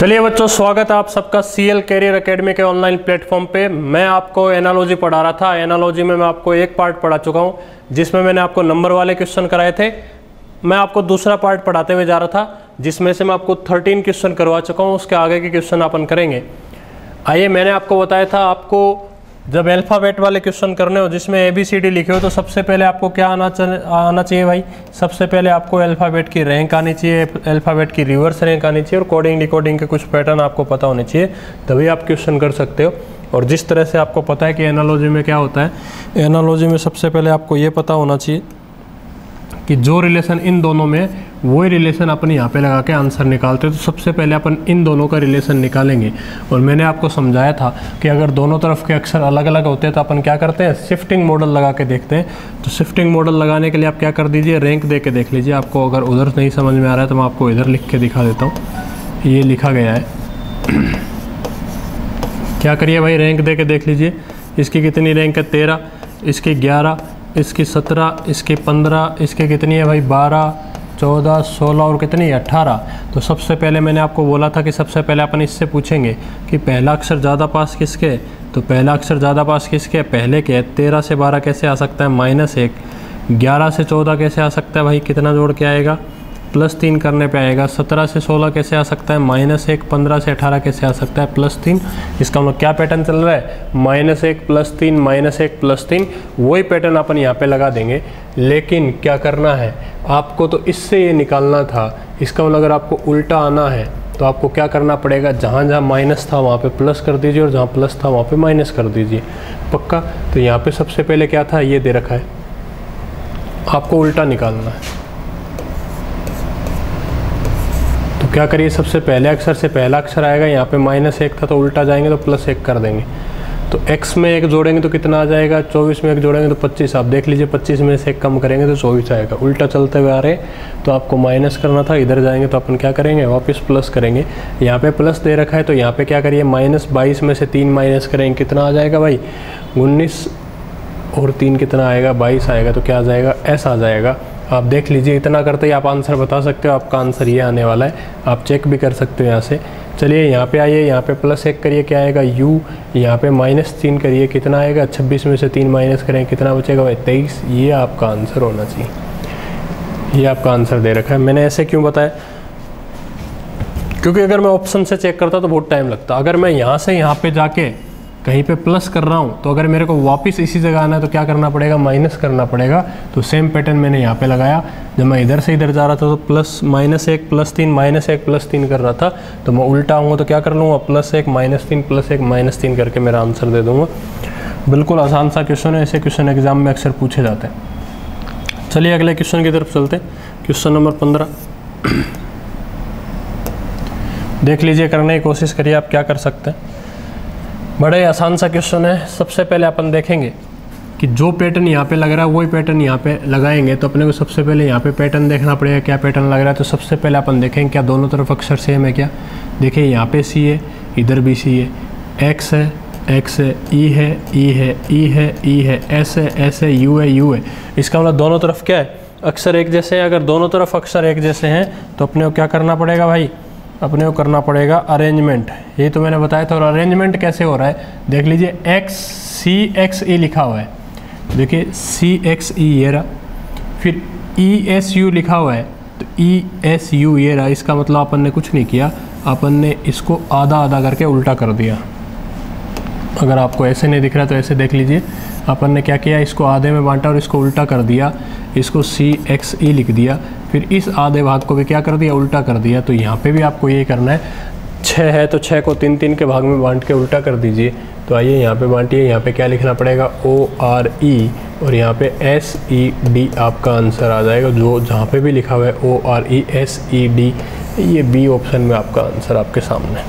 चलिए बच्चों, स्वागत है आप सबका सी एल कैरियर अकेडमी के ऑनलाइन प्लेटफॉर्म पे। मैं आपको एनालॉजी पढ़ा रहा था। एनालॉजी में मैं आपको एक पार्ट पढ़ा चुका हूँ, जिसमें मैंने आपको नंबर वाले क्वेश्चन कराए थे। मैं आपको दूसरा पार्ट पढ़ाते हुए जा रहा था, जिसमें से मैं आपको थर्टीन क्वेश्चन करवा चुका हूँ। उसके आगे के क्वेश्चन अपन करेंगे। आइए, मैंने आपको बताया था, आपको जब अल्फ़ाबेट वाले क्वेश्चन करने हो, जिसमें ए बी सी डी लिखे हो तो सबसे पहले आपको क्या आना आना चाहिए भाई? सबसे पहले आपको अल्फ़ाबेट की रैंक आनी चाहिए अल्फ़ाबेट की रिवर्स रैंक आनी चाहिए, और कोडिंग डिकोडिंग के कुछ पैटर्न आपको पता होने चाहिए, तभी आप क्वेश्चन कर सकते हो। और जिस तरह से आपको पता है कि एनालॉजी में क्या होता है एनालॉजी में सबसे पहले आपको ये पता होना चाहिए कि जो रिलेशन इन दोनों में, वही रिलेशन अपन यहाँ पे लगा के आंसर निकालते हैं। तो सबसे पहले अपन इन दोनों का रिलेशन निकालेंगे। और मैंने आपको समझाया था कि अगर दोनों तरफ़ के अक्षर अलग अलग होते हैं तो अपन क्या करते हैं? शिफ्टिंग मॉडल लगा के देखते हैं। तो शिफ्टिंग मॉडल लगाने के लिए आप क्या कर दीजिए? रैंक दे के देख लीजिए। आपको अगर उधर नहीं समझ में आ रहा है तो मैं आपको इधर लिख के दिखा देता हूँ। ये लिखा गया है। क्या करिए भाई? रैंक दे के देख लीजिए। इसकी कितनी रैंक है? तेरह। इसकी ग्यारह। इसकी सत्रह, इसकी पंद्रह, इसके कितनी है भाई? बारह, चौदह, सोलह और कितनी है? अट्ठारह तो सबसे पहले मैंने आपको बोला था कि सबसे पहले अपन इससे पूछेंगे कि पहला अक्षर ज़्यादा पास किसके तो पहला अक्षर ज़्यादा पास किसके पहले के तेरह से बारह कैसे आ सकता है? माइनस एक। ग्यारह से चौदह कैसे आ सकता है भाई? कितना जोड़ के आएगा? प्लस तीन करने पे आएगा। सत्रह से सोलह कैसे आ सकता है? माइनस एक, पंद्रह से अठारह कैसे आ सकता है? प्लस तीन। इसका मतलब क्या पैटर्न चल रहा है? माइनस एक, प्लस तीन, माइनस एक, प्लस तीन। वही पैटर्न अपन यहाँ पे लगा देंगे। लेकिन क्या करना है? आपको तो इससे ये निकालना था। इसका मतलब अगर आपको उल्टा आना है तो आपको क्या करना पड़ेगा? जहाँ जहाँ माइनस था, वहाँ पे प्लस कर दीजिए और जहाँ प्लस था, वहाँ पे माइनस कर दीजिए। पक्का? तो यहाँ पे सबसे पहले क्या था? ये दे रखा है। आपको उल्टा निकालना है। क्या करिए, सबसे पहले अक्षर से पहला अक्षर आएगा, यहाँ पे माइनस एक था तो उल्टा जाएँगे तो प्लस एक कर देंगे। तो x में एक जोड़ेंगे तो कितना आ जाएगा? 24 में एक जोड़ेंगे तो 25 आप देख लीजिए 25 में से एक कम करेंगे तो 24 आएगा। उल्टा चलते हुए आ रहे तो आपको माइनस करना था, इधर जाएँगे तो अपन क्या करेंगे, वापस प्लस करेंगे। यहाँ पे प्लस दे रखा है तो यहाँ पे क्या करिए, माइनस बाईस में से तीन माइनस करेंगे, कितना आ जाएगा भाई? उन्नीस और तीन कितना आएगा? बाईस आएगा तो क्या आ जाएगा? एस आ जाएगा। आप देख लीजिए, इतना करते ही आप आंसर बता सकते हो, आपका आंसर ये आने वाला है। आप चेक भी कर सकते हो यहाँ से। चलिए, यहाँ पे आइए, यहाँ पे प्लस एक करिए, क्या आएगा? U, यहाँ पे माइनस तीन करिए, कितना आएगा? छब्बीस में से तीन माइनस करें, कितना बचेगा? भाई, तेईस, ये आपका आंसर होना चाहिए। ये आपका आंसर दे रखा है। मैंने ऐसे क्यों बताया? क्योंकि अगर मैं ऑप्शन से चेक करता तो बहुत टाइम लगता। अगर मैं यहाँ से यहाँ पे जाके कहीं पे प्लस कर रहा हूँ तो अगर मेरे को वापस इसी जगह आना है तो क्या करना पड़ेगा? माइनस करना पड़ेगा। तो सेम पैटर्न मैंने यहाँ पे लगाया। जब मैं इधर से इधर जा रहा था तो प्लस माइनस एक प्लस तीन माइनस एक प्लस तीन कर रहा था। तो मैं उल्टा आऊँगा तो क्या कर लूँगा? प्लस एक माइनस तीन प्लस एक माइनस तीन करके मेरा आंसर दे दूँगा। बिल्कुल आसान सा क्वेश्चन है। ऐसे क्वेश्चन एग्ज़ाम में अक्सर पूछे जाते हैं। चलिए अगले क्वेश्चन की तरफ़ चलते क्वेश्चन नंबर पंद्रह। देख लीजिए, करने की कोशिश करिए, आप क्या कर सकते हैं। बड़े आसान सा क्वेश्चन है। सबसे पहले अपन देखेंगे कि जो पैटर्न यहाँ पे लग रहा है, वही पैटर्न यहाँ पे लगाएँगे। तो अपने को सबसे पहले यहाँ पे पैटर्न देखना पड़ेगा, क्या पैटर्न लग रहा है। तो सबसे पहले अपन देखेंगे क्या दोनों तरफ़ अक्षर सेम है क्या। देखिए, यहाँ पे सी है, इधर भी सी है। एक्स है एक्स है ई है ई है ई है ई है एस है एस है यू है यू है। इसका मतलब दोनों तरफ़ क्या है? अक्षर एक जैसे हैं। अगर दोनों तरफ़ अक्षर एक जैसे हैं तो अपने को क्या करना पड़ेगा भाई? अपने को करना पड़ेगा अरेंजमेंट ये तो मैंने बताया था और अरेंजमेंट कैसे हो रहा है? देख लीजिए एक्स सी एक्स ई लिखा हुआ है। देखिए सी एक्स ई ये रहा। फिर ई एस यू लिखा हुआ है। तो ई एस यू ये रहा। इसका मतलब अपन ने कुछ नहीं किया। अपन ने इसको आधा आधा करके उल्टा कर दिया। अगर आपको ऐसे नहीं दिख रहा तो ऐसे देख लीजिए। अपन ने क्या किया? इसको आधे में बांटा और इसको उल्टा कर दिया। इसको सी एक्स ई लिख दिया। फिर इस आधे भाग को भी क्या कर दिया? उल्टा कर दिया। तो यहाँ पे भी आपको ये करना है। छः है तो छः को तीन तीन के भाग में बांट के उल्टा कर दीजिए। तो आइए यहाँ पे बांटिए। यहाँ पे क्या लिखना पड़ेगा? ओ आर ई और यहाँ पे एस ई डी आपका आंसर आ जाएगा। जो जहाँ पे भी लिखा हुआ है O R E S E D ये बी ऑप्शन में आपका आंसर आपके सामने।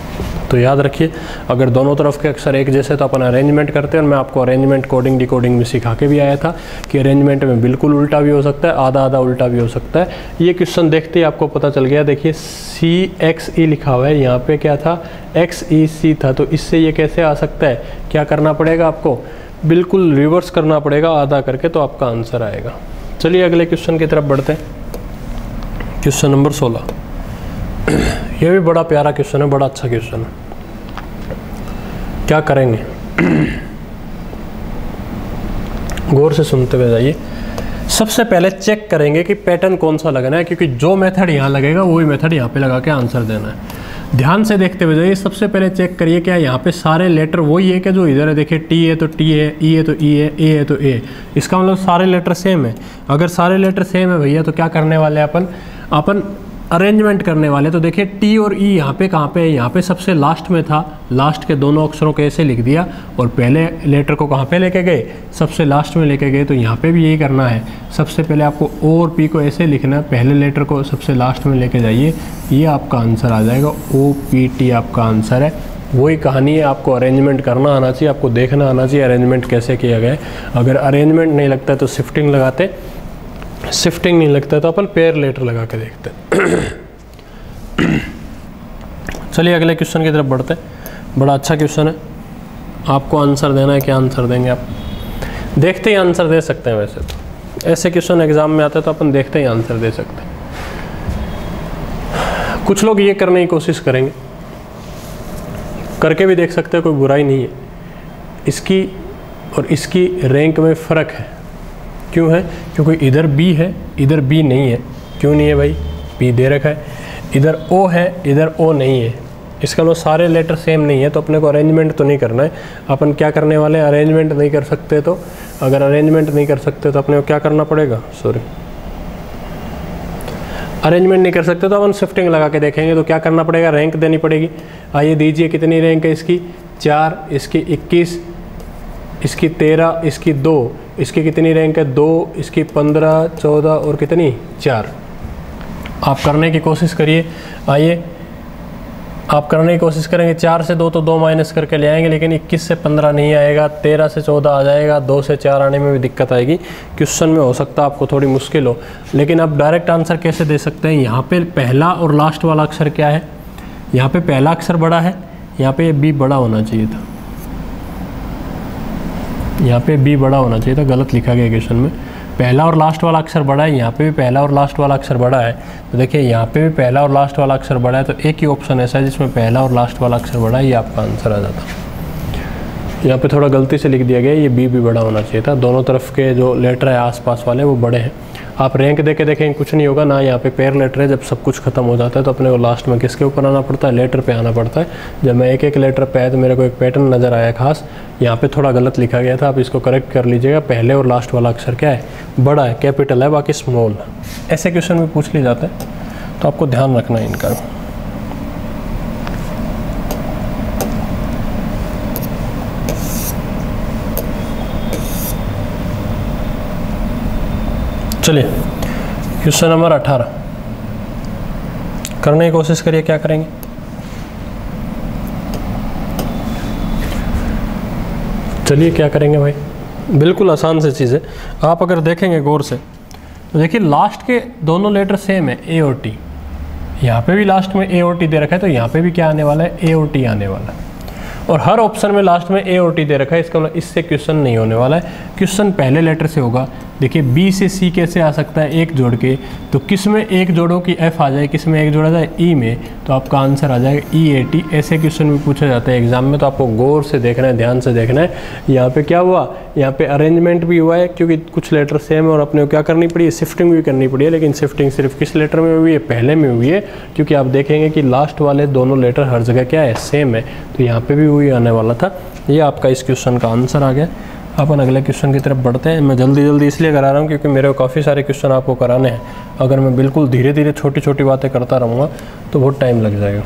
तो याद रखिए, अगर दोनों तरफ़ के अक्सर एक जैसे तो अपन अरेंजमेंट करते हैं। और मैं आपको अरेंजमेंट कोडिंग डिकोडिंग में सिखा के भी आया था कि अरेंजमेंट में बिल्कुल उल्टा भी हो सकता है आधा आधा उल्टा भी हो सकता है। ये क्वेश्चन देखते ही आपको पता चल गया, देखिए सी एक्स ई लिखा हुआ है, यहाँ पे क्या था? एक्स ई सी था तो इससे ये कैसे आ सकता है? क्या करना पड़ेगा आपको? बिल्कुल रिवर्स करना पड़ेगा आधा करके तो आपका आंसर आएगा। चलिए अगले क्वेश्चन की तरफ़ बढ़ते हैं। क्वेश्चन नंबर सोलह। ये भी बड़ा प्यारा क्वेश्चन है, बड़ा अच्छा क्वेश्चन है। क्या करेंगे? गौर से सुनते हुए जाइए। सबसे पहले चेक करेंगे कि पैटर्न कौन सा लगना है, क्योंकि जो मेथड यहाँ लगेगा, वही मेथड यहाँ पे लगा के आंसर देना है। ध्यान से देखते हुए जाइए, सबसे पहले चेक करिए क्या यहाँ पे सारे लेटर वही है कि जो इधर है? देखिए टी है तो टी है ई है तो ई है ए है तो ए इसका मतलब सारे लेटर सेम है। अगर सारे लेटर सेम है भैया तो क्या करने वाले अपन? अपन अरेंजमेंट करने वाले तो देखिए टी और ई e यहाँ पे कहाँ पे है यहाँ पे सबसे लास्ट में था। लास्ट के दोनों अक्षरों को ऐसे लिख दिया और पहले लेटर को कहाँ पे लेके गए? सबसे लास्ट में लेके गए तो यहाँ पे भी यही करना है। सबसे पहले आपको ओ और पी को ऐसे लिखना है। पहले लेटर को सबसे लास्ट में लेके जाइए। ये आपका आंसर आ जाएगा। ओ पी टी आपका आंसर है। वही कहानी है, आपको अरेंजमेंट करना आना चाहिए, आपको देखना आना चाहिए अरेंजमेंट कैसे किया गया अगर अरेंजमेंट नहीं लगता तो शिफ्टिंग लगाते। शिफ्टिंग नहीं लगता तो अपन पेयर लेटर लगा के देखते हैं। चलिए अगले क्वेश्चन की तरफ़ बढ़ते हैं। बड़ा अच्छा क्वेश्चन है। आपको आंसर देना है क्या आंसर देंगे आप। देखते ही आंसर दे सकते हैं वैसे तो। ऐसे क्वेश्चन एग्ज़ाम में आते हैं तो अपन देखते ही आंसर दे सकते हैं। कुछ लोग ये करने की कोशिश करेंगे। करके भी देख सकते हैं, कोई बुराई नहीं है। इसकी और इसकी रैंक में फ़र्क है। क्यों है? क्योंकि इधर बी है, इधर बी नहीं है। क्यों नहीं है भाई? बी दे रखा है। इधर ओ है, इधर ओ नहीं है। इसका मतलब सारे लेटर सेम नहीं है तो अपने को अरेंजमेंट तो नहीं करना है। अपन क्या करने वाले हैं? अरेंजमेंट नहीं कर सकते तो? अगर अरेंजमेंट नहीं कर सकते तो अपने को क्या करना पड़ेगा? सॉरी अरेंजमेंट नहीं कर सकते तो अपन शिफ्टिंग लगा के देखेंगे तो क्या करना पड़ेगा? रैंक देनी पड़ेगी। आइए दीजिए कितनी रैंक है इसकी? चार, इसकी इक्कीस, इसकी तेरह, इसकी दो। इसकी कितनी रैंक है? दो, इसकी पंद्रह, चौदह और कितनी? चार। आप करने की कोशिश करिए। आइए। आप करने की कोशिश करेंगे। चार से दो तो दो माइनस करके ले आएँगे, लेकिन इक्कीस से पंद्रह नहीं आएगा। तेरह से चौदह आ जाएगा। दो से चार आने में भी दिक्कत आएगी। क्वेश्चन में हो सकता है आपको थोड़ी मुश्किल हो। लेकिन आप डायरेक्ट आंसर कैसे दे सकते हैं? यहाँ पे पहला और लास्ट वाला अक्षर क्या है? यहाँ पे पहला अक्षर बड़ा है। यहाँ पे बी बड़ा होना चाहिए था। यहाँ पे बी बड़ा होना चाहिए था, गलत लिखा गया क्वेश्चन में। पहला और लास्ट वाला अक्षर बड़ा है, यहाँ पे भी पहला और लास्ट वाला अक्षर बड़ा है। तो देखिए, यहाँ पे भी पहला और लास्ट वाला अक्षर बड़ा है तो एक ही ऑप्शन ऐसा है जिसमें पहला और लास्ट वाला अक्षर बड़ा है, ये आपका आंसर आ जाता। यहाँ पे थोड़ा गलती से लिख दिया गया, ये बी भी बड़ा होना चाहिए था। दोनों तरफ़ के जो लेटर है, आसपास वाले, वो बड़े हैं। आप रैंक दे के देखें, कुछ नहीं होगा, ना यहाँ पे पेयर लेटर है। जब सब कुछ खत्म हो जाता है तो अपने को लास्ट में किसके ऊपर आना पड़ता है? लेटर पे आना पड़ता है। जब मैं एक एक लेटर पे आया तो मेरे को एक पैटर्न नज़र आया खास। यहाँ पे थोड़ा गलत लिखा गया था, आप इसको करेक्ट कर लीजिएगा। पहले और लास्ट वाला अक्षर क्या है? बड़ा है कैपिटल है, बाकी स्मॉल ऐसे क्वेश्चन भी पूछ लिए जाते हैं तो आपको ध्यान रखना है इनका। चलिए, क्वेश्चन नंबर अठारह। करने की कोशिश करिए, क्या करेंगे? चलिए, क्या करेंगे भाई? बिल्कुल आसान से चीज़ है। आप अगर देखेंगे गौर से तो देखिए लास्ट के दोनों लेटर सेम है ए और टी यहाँ पे भी लास्ट में ए और टी दे रखा है तो यहाँ पे भी क्या आने वाला है? ए और टी आने वाला है। और हर ऑप्शन में लास्ट में ए और टी दे रखा है, इसका मतलब इससे क्वेश्चन नहीं होने वाला है। क्वेश्चन पहले लेटर से होगा देखिए, बी से सी कैसे आ सकता है एक जोड़ के? तो किसमें एक जोड़ो की एफ़ आ जाए, किसमें एक जोड़ा जाए? ई e में। तो आपका आंसर आ जाएगा ई ए टी ऐसे क्वेश्चन भी पूछा जाता है एग्ज़ाम में तो आपको गौर से देखना है, ध्यान से देखना है। यहाँ पे क्या हुआ? यहाँ पे अरेंजमेंट भी हुआ है, क्योंकि कुछ लेटर सेम है और अपने को क्या करनी पड़ी है? शिफ्टिंग भी करनी पड़ी है, लेकिन शिफ्टिंग सिर्फ़ किस लेटर में हुई है? पहले में हुई है, क्योंकि आप देखेंगे कि लास्ट वाले दोनों लेटर हर जगह क्या है? सेम है। तो यहाँ पर भी वही आने वाला था। ये आपका इस क्वेश्चन का आंसर आ गया। अपन अगले क्वेश्चन की तरफ़ बढ़ते हैं। मैं जल्दी जल्दी इसलिए करा रहा हूँ क्योंकि मेरे काफ़ी सारे क्वेश्चन आपको कराने हैं। अगर मैं बिल्कुल धीरे धीरे छोटी छोटी बातें करता रहूँगा तो बहुत टाइम लग जाएगा।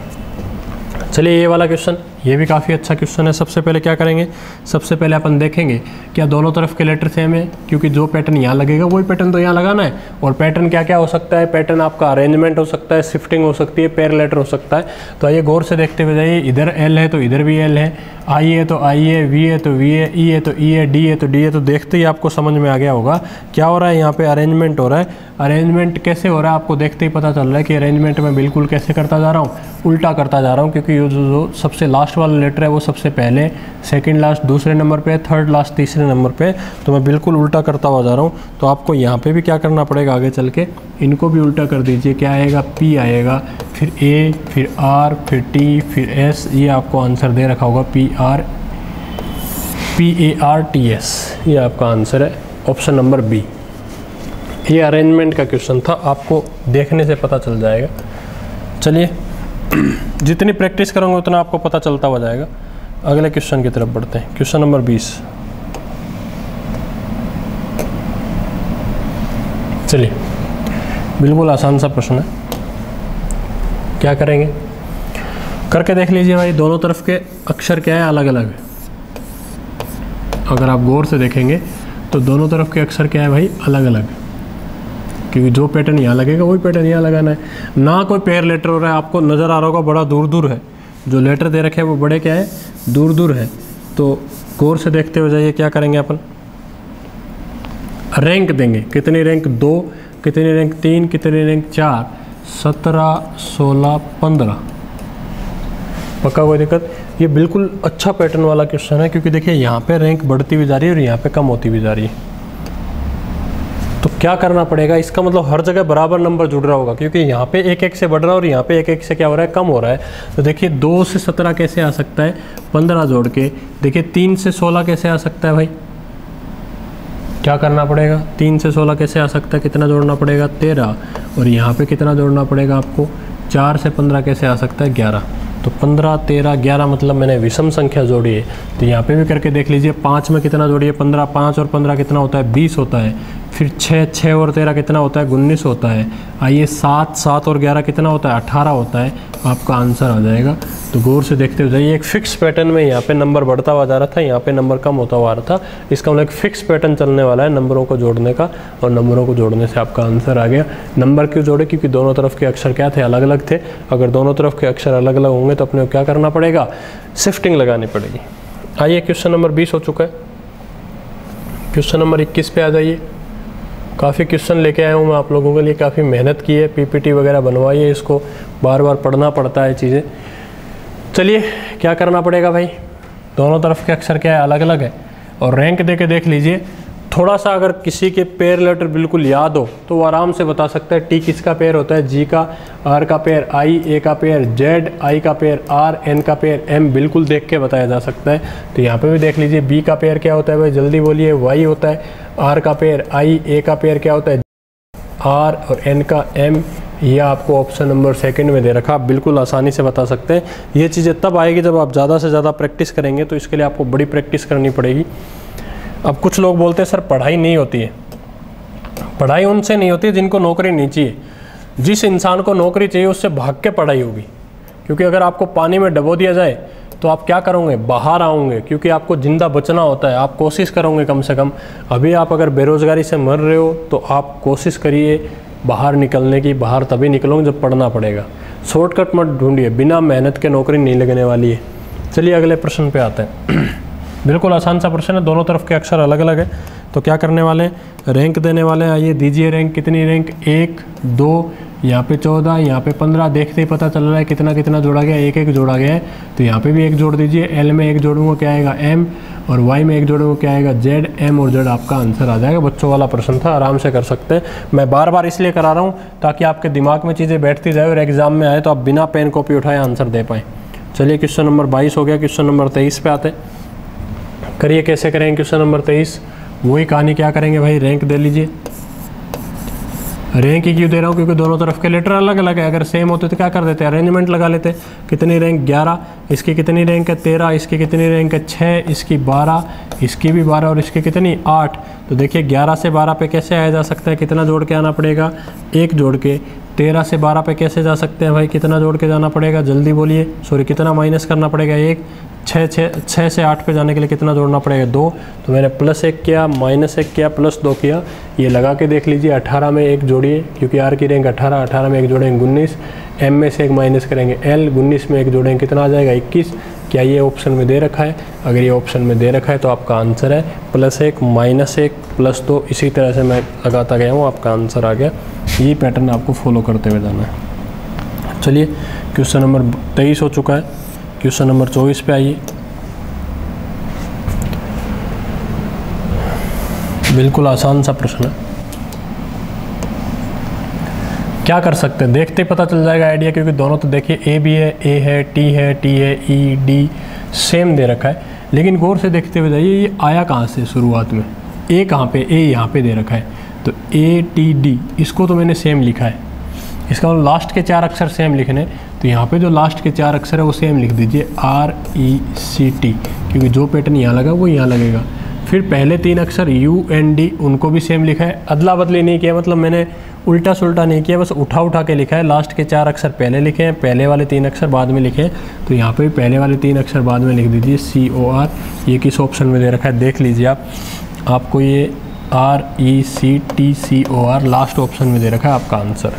चलिए ये वाला क्वेश्चन, ये भी काफ़ी अच्छा क्वेश्चन है। सबसे पहले क्या करेंगे? सबसे पहले अपन देखेंगे क्या दोनों तरफ़ के लेटर सेम है, क्योंकि जो पैटर्न यहाँ लगेगा, वही पैटर्न तो यहाँ लगाना है। और पैटर्न क्या क्या हो सकता है? पैटर्न आपका अरेंजमेंट हो सकता है शिफ्टिंग हो सकती है पेयर लेटर हो सकता है। तो आइए गौर से देखते हुए जाइए। इधर एल है तो इधर भी एल है। आई है तो आई है वी है तो वी है ई है तो ई है डी है तो डी है। तो देखते ही आपको समझ में आ गया होगा क्या हो रहा है यहाँ पे। अरेंजमेंट हो रहा है। अरेंजमेंट कैसे हो रहा है? आपको देखते ही पता चल रहा है कि अरेंजमेंट में बिल्कुल कैसे करता जा रहा हूँ, उल्टा करता जा रहा हूँ, क्योंकि जो, जो सबसे लास्ट लास्ट वाला लेटर है वो सबसे पहले सेकंड लास्ट दूसरे नंबर पे थर्ड लास्ट तीसरे नंबर पे। तो मैं बिल्कुल उल्टा करता हुआ जा रहा हूँ। तो आपको यहाँ पे भी क्या करना पड़ेगा आगे चल के? इनको भी उल्टा कर दीजिए। क्या आएगा? पी आएगा। फिर ए फिर आर फिर टी फिर एस ये आपको आंसर दे रखा होगा। P R P A R T S ये आपका आंसर है। ऑप्शन नंबर बी ये अरेंजमेंट का क्वेश्चन था। आपको देखने से पता चल जाएगा। चलिए जितनी प्रैक्टिस करोगे, उतना आपको पता चलता हुआ जाएगा। अगले क्वेश्चन की तरफ़ बढ़ते हैं। क्वेश्चन नंबर बीस। चलिए। बिल्कुल आसान सा प्रश्न है। क्या करेंगे? करके देख लीजिए भाई, दोनों तरफ़ के अक्षर क्या है? अलग अलग अगर आप गौर से देखेंगे तो दोनों तरफ़ के अक्षर क्या है भाई? अलग अलग क्योंकि जो पैटर्न यहाँ लगेगा, वही पैटर्न यहाँ लगाना है। ना कोई पेयर लेटर हो रहा है, आपको नज़र आ रहा होगा, बड़ा दूर दूर है। जो लेटर दे रखे हैं, वो बड़े क्या है? दूर दूर है। तो गौर से देखते हुए जाइए, क्या करेंगे अपन? रैंक देंगे। कितनी रैंक दो। कितनी रैंक तीन। कितनी रैंक चार। सत्रह, सोलह, पंद्रह। पक्का कोई दिक्कत? ये बिल्कुल अच्छा पैटर्न वाला क्वेश्चन है, क्योंकि देखिए, यहाँ पे रैंक बढ़ती भी जा रही है और यहाँ पे कम होती भी जा रही है। क्या करना पड़ेगा? इसका मतलब हर जगह बराबर नंबर जुड़ रहा होगा, क्योंकि यहाँ पे एक एक से बढ़ रहा है और यहाँ पे एक एक से क्या हो रहा है? कम हो रहा है। तो देखिए, दो से सत्रह कैसे आ सकता है? पंद्रह जोड़ के। देखिए, तीन से सोलह कैसे आ सकता है भाई? क्या करना पड़ेगा? तीन से सोलह कैसे आ सकता है? कितना जोड़ना पड़ेगा? तेरह। और यहाँ पे कितना जोड़ना पड़ेगा आपको? चार से पंद्रह कैसे आ सकता है? ग्यारह। तो पंद्रह, तेरह, ग्यारह मतलब मैंने विषम संख्या जोड़ी है। तो यहाँ पे भी करके देख लीजिए, पाँच में कितना जोड़िए पंद्रह, पाँच और पंद्रह कितना होता है? बीस होता है। फिर छः छः और तेरह कितना होता है? उन्नीस होता है। आइए सात सात और ग्यारह कितना होता है? अठारह होता है। आपका आंसर आ जाएगा। तो गौर से देखते हुए जाइए, एक फिक्स पैटर्न में यहाँ पे नंबर बढ़ता हुआ जा रहा था, यहाँ पे नंबर कम होता हुआ रहा था। इसका मतलब एक फिक्स पैटर्न चलने वाला है नंबरों को जोड़ने का, और नंबरों को जोड़ने से आपका आंसर आ गया। नंबर क्यों जोड़े? क्योंकि दोनों तरफ़ के अक्षर क्या थे? अलग अलग थे। अगर दोनों तरफ़ के अक्षर अलग अलग होंगे तो अपने को क्या करना पड़ेगा? शिफ्टिंग लगानी पड़ेगी। आइए क्वेश्चन नंबर बीस हो चुका है। क्वेश्चन नंबर इक्कीस पे आ जाइए। काफ़ी क्वेश्चन लेके आया हूँ मैं आप लोगों के लिए। काफ़ी मेहनत की है पीपीटी वगैरह बनवाई है इसको। बार बार पढ़ना पड़ता है चीज़ें। चलिए, क्या करना पड़ेगा भाई? दोनों तरफ़ के अक्षर क्या है? अलग अलग है। और रैंक दे देख लीजिए। थोड़ा सा अगर किसी के पेयर लेटर बिल्कुल याद हो तो वो आराम से बता सकता है टी किसका पेयर होता है जी का आर का पेयर आई ए का पेयर जेड आई का पेयर आर एन का पेयर एम बिल्कुल देख के बताया जा सकता है। तो यहाँ पे भी देख लीजिए बी का पेयर क्या होता है भाई? जल्दी बोलिए वाई होता है आर का पेयर आई ए का पेयर क्या होता है? आर और एन का एम ये आपको ऑप्शन नंबर सेकंड में दे रखा आप बिल्कुल आसानी से बता सकते हैं। ये चीज़ें तब आएगी जब आप ज़्यादा से ज़्यादा प्रैक्टिस करेंगे तो इसके लिए आपको बड़ी प्रैक्टिस करनी पड़ेगी। अब कुछ लोग बोलते हैं, सर, पढ़ाई नहीं होती है। पढ़ाई उनसे नहीं होती जिनको नौकरी नहीं चाहिए। जिस इंसान को नौकरी चाहिए, उससे भाग के पढ़ाई होगी। क्योंकि अगर आपको पानी में डबो दिया जाए तो आप क्या करोगे? बाहर आओगे, क्योंकि आपको ज़िंदा बचना होता है। आप कोशिश करोगे कम से कम। अभी आप अगर बेरोज़गारी से मर रहे हो तो आप कोशिश करिए बाहर निकलने की। बाहर तभी निकलोगे जब पढ़ना पड़ेगा। शॉर्टकट मत ढूंढिए। बिना मेहनत के नौकरी नहीं लगने वाली है। चलिए, अगले प्रश्न पे आते हैं। बिल्कुल आसान सा प्रश्न है, दोनों तरफ़ के अक्षर अलग अलग है। तो क्या करने वाले हैं? रैंक देने वाले हैं। आइए दीजिए रैंक कितनी रैंक एक, दो, यहाँ पे चौदह, यहाँ पे पंद्रह। देखते ही पता चल रहा है कितना कितना जोड़ा गया एक एक जोड़ा गया है। तो यहाँ पे भी एक जोड़ दीजिए। एल में एक जोड़ूँगा, क्या आएगा? एम और वाई में एक जोड़ूँगा, क्या आएगा? जेड एम और जेड आपका आंसर आ जाएगा। बच्चों वाला प्रश्न था, आराम से कर सकते हैं। मैं बार बार इसलिए करा रहा हूँ ताकि आपके दिमाग में चीज़ें बैठती जाए और एग्ज़ाम में आए तो आप बिना पेन कॉपी उठाए आंसर दे पाएँ। चलिए क्वेश्चन नंबर बाईस हो गया। क्वेश्चन नंबर तेईस पे आते हैं। करिए कैसे करेंगे क्वेश्चन नंबर तेईस? वही कहानी क्या करेंगे भाई? रैंक दे लीजिए। रैंक ही क्यों दे रहा हूँ? क्योंकि दोनों तरफ़ के लेटर अलग अलग है। अगर सेम होते तो क्या कर देते? अरेंजमेंट लगा लेते। कितनी रैंक? ग्यारह। इसकी कितनी रैंक है? तेरह। इसकी कितनी रैंक है? छः इसकी बारह। इसकी भी बारह और इसकी कितनी? आठ। तो देखिए, ग्यारह से बारह पे कैसे आया जा सकता है? कितना जोड़ के आना पड़ेगा? एक जोड़ के। तेरह से बारह पे कैसे जा सकते हैं भाई? कितना जोड़ के जाना पड़ेगा? जल्दी बोलिए। सॉरी कितना माइनस करना पड़ेगा? एक छः छः छः से आठ पे जाने के लिए कितना जोड़ना पड़ेगा? दो। तो मैंने प्लस एक किया माइनस एक किया प्लस दो किया। ये लगा के देख लीजिए, अठारह में एक जोड़िए, क्योंकि आर की रैंक अठारह अठारह में एक जोड़ेंगे उन्नीस। एम में से एक माइनस करेंगे एल उन्नीस में एक जोड़ेंगे कितना आ जाएगा? इक्कीस। क्या ये ऑप्शन में दे रखा है? अगर ये ऑप्शन में दे रखा है तो आपका आंसर है। प्लस एक माइनस एक प्लस दो। इसी तरह से मैं लगाता गया हूँ, आपका आंसर आ गया। ये पैटर्न आपको फॉलो करते हुए जाना है। चलिए क्वेश्चन नंबर तेईस हो चुका है। क्वेश्चन नंबर चौबीस पे आइए। बिल्कुल आसान सा प्रश्न है। क्या कर सकते हैं? देखते पता चल जाएगा आइडिया क्योंकि दोनों तो देखिए ए भी है ए है टी है टी है ई डी सेम दे रखा है। लेकिन गौर से देखते हुए जाइए, ये आया कहाँ से शुरुआत में? ए कहाँ पे ए यहाँ पे दे रखा है। तो ए टी डी इसको तो मैंने सेम लिखा है। इसका मतलब लास्ट के चार अक्षर सेम लिखने तो यहाँ पे जो लास्ट के चार अक्षर है, वो सेम लिख दीजिए। आर ई सी टी क्योंकि जो पैटर्न यहाँ लगा, वो यहाँ लगेगा। फिर पहले तीन अक्षर यू एन डी उनको भी सेम लिखा है। अदला बदली नहीं किया मतलब मैंने उल्टा सुल्टा नहीं किया, बस उठा उठा के लिखा है। लास्ट के चार अक्षर पहले लिखे हैं, पहले वाले तीन अक्षर बाद में लिखे हैं। तो यहाँ पे भी पहले वाले तीन अक्षर बाद में लिख दीजिए। सी ओ आर ये किस ऑप्शन में दे रखा है, देख लीजिए आप। आपको ये R E C T C O R last option में दे रखा है आपका आंसर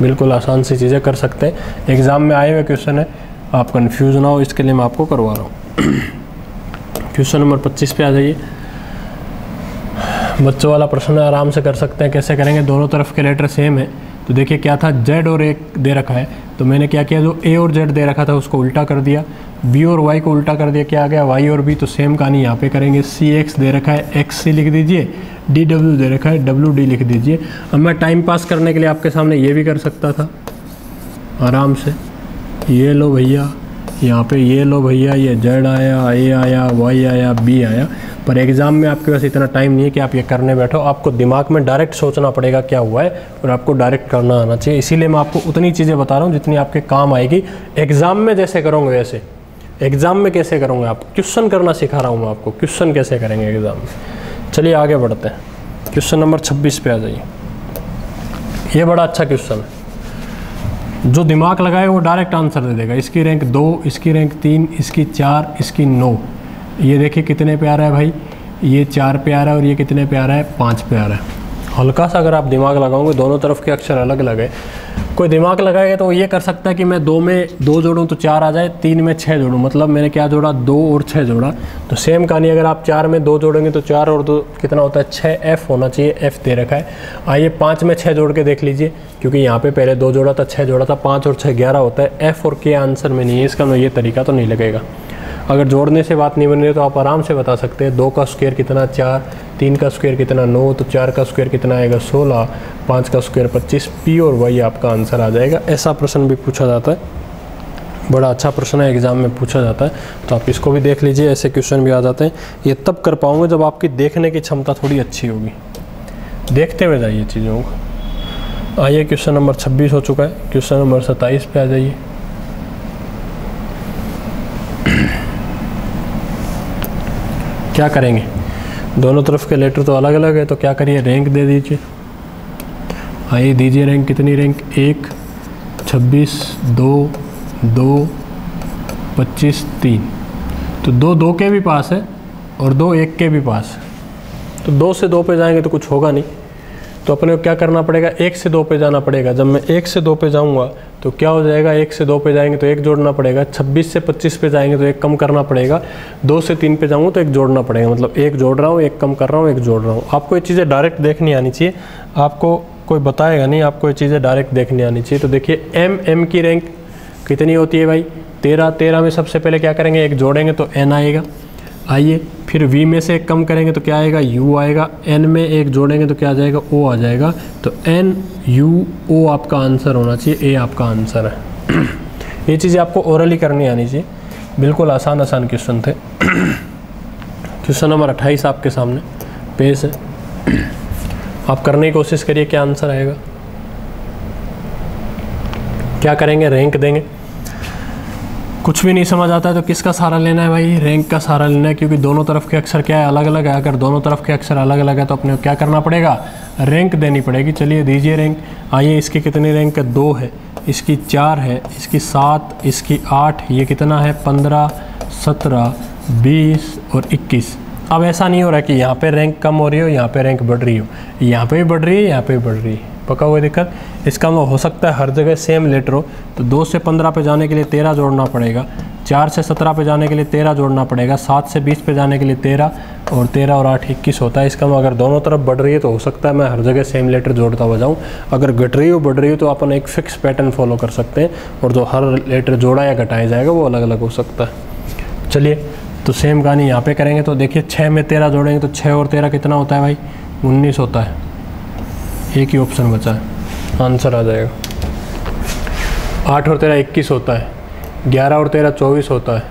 बिल्कुल आसान सी चीज़ें कर सकते हैं। एग्ज़ाम में आए हुए क्वेश्चन है। आप कन्फ्यूज़ ना हो, इसके लिए मैं आपको करवा रहा हूँ। क्वेश्चन नंबर पच्चीस पे आ जाइए। बच्चों वाला प्रश्न आराम से कर सकते हैं। कैसे करेंगे? दोनों तरफ़ के लेटर सेम है। तो देखिए क्या था जेड और ए दे रखा है। तो मैंने क्या किया, जो ए और जेड दे रखा था, उसको उल्टा कर दिया। बी और वाई को उल्टा कर दिया, क्या आ गया वाई और बी तो सेम कहानी यहाँ पे करेंगे। सी एक्स दे रखा है एक्स सी लिख दीजिए डी डब्ल्यू दे रखा है डब्ल्यू डी लिख दीजिए। अब मैं टाइम पास करने के लिए आपके सामने ये भी कर सकता था। आराम से, ये लो भैया, यहाँ पे ये लो भैया, ये जेड आया ए आया वाई आया बी आया। पर एग्ज़ाम में आपके पास इतना टाइम नहीं है कि आप ये करने बैठो। आपको दिमाग में डायरेक्ट सोचना पड़ेगा क्या हुआ है और आपको डायरेक्ट करना आना चाहिए। इसीलिए मैं आपको उतनी चीज़ें बता रहा हूँ जितनी आपके काम आएगी। एग्ज़ाम में जैसे करोगे वैसे। एग्ज़ाम में कैसे करोगे आप? क्वेश्चन करना सिखा रहा हूँ मैं आपको। क्वेश्चन कैसे करेंगे एग्ज़ाम? में चलिए आगे बढ़ते हैं। क्वेश्चन नंबर छब्बीस पे आ जाइए। ये बड़ा अच्छा क्वेश्चन है। जो दिमाग लगाए वो डायरेक्ट आंसर दे देगा। इसकी रैंक दो, इसकी रैंक तीन, इसकी चार, इसकी नौ। ये देखिए कितने पे आ रहा है भाई। ये चार पे आ रहा है और ये कितने पे आ रहा है। पाँच पे आ रहा है। हल्का सा अगर आप दिमाग लगाओगे, दोनों तरफ़ के अक्षर अलग अलग है। कोई दिमाग लगाएगा तो ये कर सकता है कि मैं दो में दो जोड़ूँ तो चार आ जाए, तीन में छः जोड़ूँ। मतलब मैंने क्या जोड़ा? दो और छः जोड़ा। तो सेम कहानी, अगर आप चार में दो जोड़ेंगे तो चार और दो कितना होता है? छः एफ़ होना चाहिए। एफ़ दे रखा है। आइए पाँच में छः जोड़ के देख लीजिए, क्योंकि यहाँ पे पहले दो जोड़ा था छः जोड़ा था, पाँच और छः ग्यारह होता है। एफ़ और के आंसर में नहीं है, इसका ये तरीका तो नहीं लगेगा। अगर जोड़ने से बात नहीं बन रही तो आप आराम से बता सकते हैं, दो का स्क्वायर कितना चार, तीन का स्क्वायर कितना नौ तो चार का स्क्वायर कितना आएगा सोलह, पाँच का स्क्वायर पच्चीस पी और वाई आपका आंसर आ जाएगा। ऐसा प्रश्न भी पूछा जाता है। बड़ा अच्छा प्रश्न है एग्ज़ाम में पूछा जाता है। तो आप इसको भी देख लीजिए, ऐसे क्वेश्चन भी आ जाते हैं। ये तब कर पाओगे जब आपकी देखने की क्षमता थोड़ी अच्छी होगी। देखते हुए जाइए चीज़ों को। आइए क्वेश्चन नंबर 26 हो चुका है। क्वेश्चन नंबर 27 पे आ जाइए। क्या करेंगे? दोनों तरफ़ के लेटर तो अलग अलग है तो क्या करिए? रैंक दे दीजिए। आइए दीजिए रैंक कितनी रैंक एक, छब्बीस, दो दो, पच्चीस, तीन। तो दो दो के भी पास है और दो एक के भी पास है। तो दो से दो पे जाएँगे तो कुछ होगा नहीं। तो अपने को क्या करना पड़ेगा? एक से दो पे जाना पड़ेगा। जब मैं एक से दो पे जाऊँगा तो क्या हो जाएगा? एक से दो पे जाएँगे तो एक जोड़ना पड़ेगा। 26 से 25 पे जाएँगे तो एक कम करना पड़ेगा। दो से तीन पे जाऊँगा तो एक जोड़ना पड़ेगा। मतलब एक जोड़ रहा हूँ, एक कम कर रहा हूँ, एक जोड़ रहा हूँ। आपको ये चीज़ें डायरेक्ट देखनी आनी चाहिए। आपको कोई बताएगा नहीं, आपको ये चीज़ें डायरेक्ट देखनी आनी चाहिए। तो देखिए एम एम की रैंक कितनी होती है भाई? तेरह तेरह में सबसे पहले क्या करेंगे? एक जोड़ेंगे तो एन आएगा। आइए, फिर v में से एक कम करेंगे तो क्या आएगा? U आएगा। N में एक जोड़ेंगे तो क्या आ जाएगा? O आ जाएगा। तो n, u, o आपका आंसर होना चाहिए। A आपका आंसर है। ये चीज़ें आपको ओरली करनी आनी चाहिए। बिल्कुल आसान आसान क्वेश्चन थे। क्वेश्चन नंबर अट्ठाईस आपके सामने। पेश है। आप करने की कोशिश करिए, क्या आंसर आएगा? क्या करेंगे? रैंक देंगे। कुछ भी नहीं समझ आता है तो किसका सहारा लेना है भाई? रैंक का सहारा लेना है, क्योंकि दोनों तरफ़ के अक्षर क्या है? अलग अलग है। अगर दोनों तरफ़ के अक्षर अलग अलग है तो अपने क्या करना पड़ेगा? रैंक देनी पड़ेगी। चलिए, दीजिए रैंक आइए इसकी कितनी रैंक है? दो है। इसकी चार है। इसकी सात, इसकी आठ, ये कितना है? पंद्रह, सत्रह, बीस और इक्कीस। अब ऐसा नहीं हो रहा कि यहाँ पे रैंक कम हो रही हो, यहाँ पे रैंक बढ़ रही हो। यहाँ पे भी बढ़ रही है, यहाँ पे भी बढ़ रही है। पका हुआ दिक्कत इसका मतलब हो सकता है हर जगह सेम लेटर हो तो दो से पंद्रह पे जाने के लिए तेरह जोड़ना पड़ेगा। चार से सत्रह पे जाने के लिए तेरह जोड़ना पड़ेगा। सात से बीस पे जाने के लिए तेरह और तेरह और आठ इक्कीस होता है। इसका अगर दोनों तरफ़ बढ़ रही है तो हो सकता है मैं हर जगह सेम लेटर जोड़ता हुआ जाऊँ। अगर घट रही हो, बढ़ रही हो तो अपन एक फिक्स पैटर्न फॉलो कर सकते हैं और जो हर लेटर जोड़ा या घटाया जाएगा वो अलग अलग हो सकता है। चलिए तो सेम कहानी यहाँ पे करेंगे। तो देखिए छः में तेरह जोड़ेंगे तो छः और तेरह कितना होता है भाई? उन्नीस होता है। एक ही ऑप्शन बचा है। आंसर आ जाएगा। आठ और तेरह इक्कीस होता है। ग्यारह और तेरह चौबीस होता है।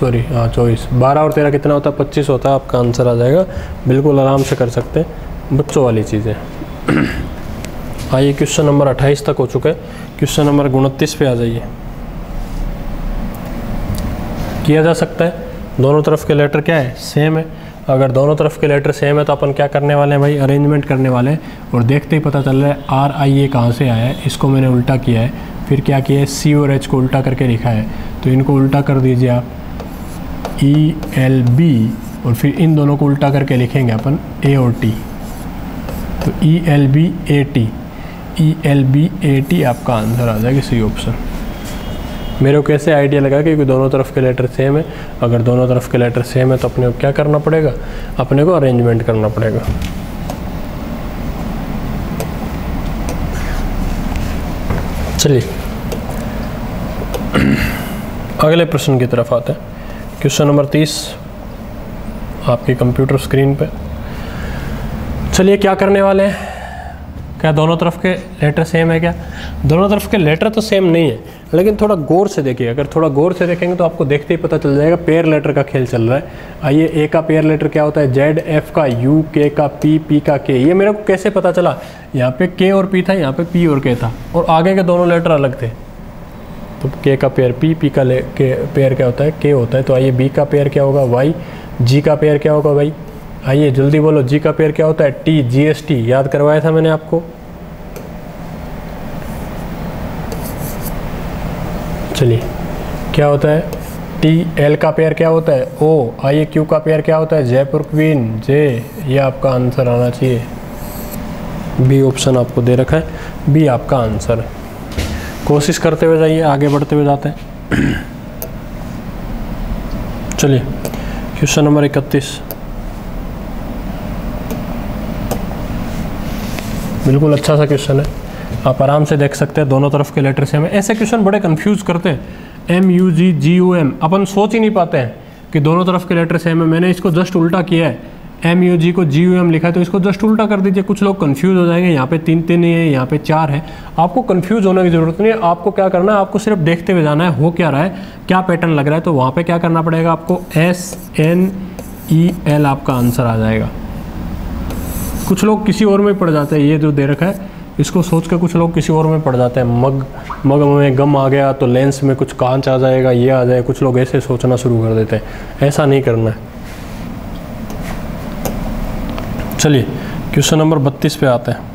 सॉरी हाँ चौबीस। बारह और तेरह कितना होता है? पच्चीस होता है। आपका आंसर आ जाएगा। बिल्कुल आराम से कर सकते हैं। बच्चों वाली चीज़ें। आइए क्वेश्चन नंबर अट्ठाईस तक हो चुका है। क्वेश्चन नंबर उनतीस पे आ जाइए। किया जा सकता है। दोनों तरफ़ के लेटर क्या है? सेम है। अगर दोनों तरफ़ के लेटर सेम है तो अपन क्या करने वाले हैं भाई? अरेंजमेंट करने वाले हैं। और देखते ही पता चल रहा है आर आई ए कहाँ से आया है? इसको मैंने उल्टा किया है। फिर क्या किया है? सी और एच को उल्टा करके लिखा है। तो इनको उल्टा कर दीजिए आप। ई एल बी और फिर इन दोनों को उल्टा करके लिखेंगे अपन ए और टी तो E L B A T E L B A T आपका आंसर आ जाएगा सी ऑप्शन मेरे को कैसे आइडिया लगा क्योंकि दोनों तरफ़ के लेटर सेम है। अगर दोनों तरफ़ के लेटर सेम है तो अपने को क्या करना पड़ेगा? अपने को अरेंजमेंट करना पड़ेगा। चलिए। अगले प्रश्न की तरफ़ आते हैं। क्वेश्चन नंबर तीस, आपकी कंप्यूटर स्क्रीन पे। चलिए, क्या करने वाले हैं? क्या दोनों तरफ़ के लेटर सेम है क्या? दोनों तरफ़ के लेटर तो सेम नहीं है। लेकिन थोड़ा गौर से देखिए, अगर थोड़ा गौर से देखेंगे तो आपको देखते ही पता चल जाएगा पेयर लेटर का खेल चल रहा है। आइए ए का पेयर लेटर क्या होता है? जेड एफ़ का यू के का पी पी का के ये मेरे को कैसे पता चला? यहाँ पे के और पी था, यहाँ पे पी और के था। और आगे के दोनों लेटर अलग थे। तो के का पेयर पी पी का के पेयर क्या होता है? के होता है। तो आइए बी का पेयर क्या होगा? वाई जी का पेयर क्या होगा? भाई आइए, जल्दी बोलो जी का पेयर क्या होता है? टी जी एस टी याद करवाया था मैंने आपको। चलिए क्या होता है? टी एल का पेयर क्या होता है? ओ आइए क्यू का पेयर क्या होता है? जयपुर क्वीन जे ये आपका आंसर आना चाहिए। बी ऑप्शन आपको दे रखा है। बी आपका आंसर है कोशिश करते हुए जाइए, आगे बढ़ते हुए जाते हैं। चलिए क्वेश्चन नंबर इकतीस। बिल्कुल अच्छा सा क्वेश्चन है। आप आराम से देख सकते हैं, दोनों तरफ़ के लेटर से हमें। ऐसे क्वेश्चन बड़े कंफ्यूज करते हैं। M U G G U M अपन सोच ही नहीं पाते हैं कि दोनों तरफ़ के लेटर सेम है मैंने इसको जस्ट उल्टा किया है। एम यू जी को जी यू एम लिखा है तो इसको जस्ट उल्टा कर दीजिए। कुछ लोग कन्फ्यूज़ हो जाएँगे, यहाँ पे तीन तीन है, यहाँ पे चार है। आपको कन्फ्यूज़ होने की ज़रूरत नहीं है। आपको क्या करना है, आपको सिर्फ़ देखते हुए जाना है, हो क्या रहा है, क्या पैटर्न लग रहा है तो वहाँ पे क्या करना पड़ेगा आपको? एस एन ई एल आपका आंसर आ जाएगा। कुछ लोग किसी और में पड़ जाते हैं, ये जो दे रखा है। इसको सोच कर कुछ लोग किसी और में पड़ जाते हैं। मग मग में गम आ गया तो लेंस में कुछ कांच आ जाएगा, ये आ जाए। कुछ लोग ऐसे सोचना शुरू कर देते हैं। ऐसा नहीं करना है। चलिए क्वेश्चन नंबर बत्तीस पे आते हैं।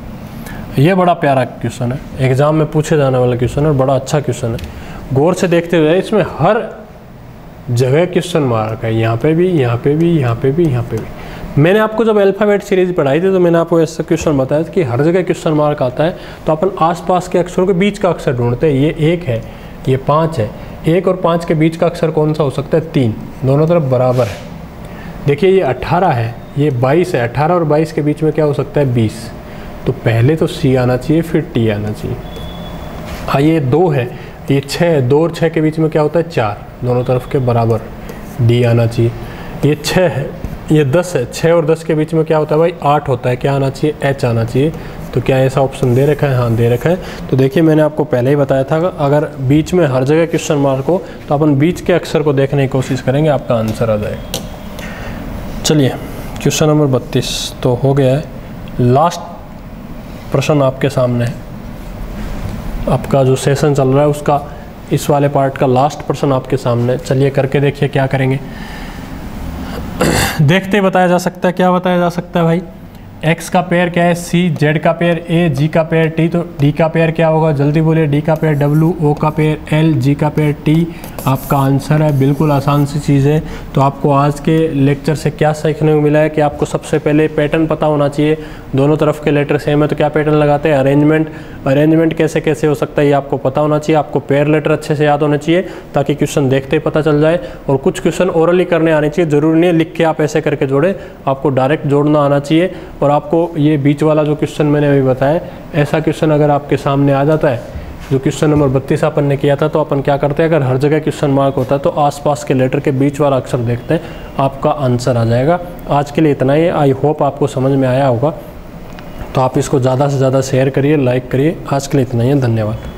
ये बड़ा प्यारा क्वेश्चन है। एग्ज़ाम में पूछे जाने वाला क्वेश्चन है बड़ा अच्छा क्वेश्चन है। गौर से देखते हुए इसमें हर जगह क्वेश्चन मार्क है। यहाँ पे भी, यहाँ पे भी, यहाँ पे भी, यहाँ पे भी। मैंने आपको जब अल्फ़ाबेट सीरीज़ पढ़ाई थी तो मैंने आपको ऐसा क्वेश्चन बताया था कि हर जगह क्वेश्चन मार्क आता है तो अपन आसपास के अक्षरों के बीच का अक्षर ढूंढते हैं। ये एक है, ये पाँच है। एक और पाँच के बीच का अक्षर कौन सा हो सकता है? तीन। दोनों तरफ़ बराबर है। देखिए, ये अट्ठारह है, ये बाईस है। अट्ठारह और बाईस के बीच में क्या हो सकता है? बीस। तो पहले तो सी आना चाहिए, फिर टी आना चाहिए। हाँ ये दो है, ये छः है। दो और छः के बीच में क्या होता है? चार। दोनों तरफ़ के बराबर। डी आना चाहिए। ये छः है ये दस है छः और दस के बीच में क्या होता है भाई? आठ होता है। क्या आना चाहिए? एच आना चाहिए। तो क्या ऐसा ऑप्शन दे रखा है? हाँ दे रखा है। तो देखिए, मैंने आपको पहले ही बताया था, अगर बीच में हर जगह क्वेश्चन मार्क हो तो अपन बीच के अक्षर को देखने की कोशिश करेंगे, आपका आंसर आ जाएगा। चलिए क्वेश्चन नंबर बत्तीस तो हो गया है। लास्ट प्रश्न आपके सामने है। आपका जो सेशन चल रहा है, उसका, इस वाले पार्ट का लास्ट प्रश्न आपके सामने चलिए, करके देखिए क्या करेंगे। देखते बताया जा सकता है, क्या बताया जा सकता है भाई? एक्स का पेयर क्या है? सी जेड का पेयर ए जी का पेयर टी तो डी का पेयर क्या होगा? जल्दी बोलिए डी का पेयर डब्ल्यू ओ का पेयर एल जी का पेयर टी आपका आंसर है, बिल्कुल आसान सी चीज़ है। तो आपको आज के लेक्चर से क्या सीखने को मिला है कि आपको सबसे पहले पैटर्न पता होना चाहिए दोनों तरफ़ के लेटर सेम है तो क्या पैटर्न लगाते हैं? अरेंजमेंट अरेंजमेंट कैसे कैसे हो सकता है? ये आपको पता होना चाहिए, आपको पेयर लेटर अच्छे से याद होने चाहिए, ताकि क्वेश्चन देखते ही पता चल जाए, और कुछ क्वेश्चन ओरली करने आने चाहिए, ज़रूरी नहीं लिख के आप ऐसे करके जोड़े, आपको डायरेक्ट जोड़ना आना चाहिए, और आपको ये बीच वाला जो क्वेश्चन मैंने अभी बताया, ऐसा क्वेश्चन अगर आपके सामने आ जाता है, जो क्वेश्चन नंबर बत्तीस अपन ने किया था तो अपन क्या करते हैं? अगर हर जगह क्वेश्चन मार्क होता है तो आसपास के लेटर के बीच वाला अक्षर देखते हैं, आपका आंसर आ जाएगा। आज के लिए इतना ही आई होप आपको समझ में आया होगा। तो आप इसको ज़्यादा से ज़्यादा शेयर करिए लाइक करिए। आज के लिए इतना ही है, धन्यवाद।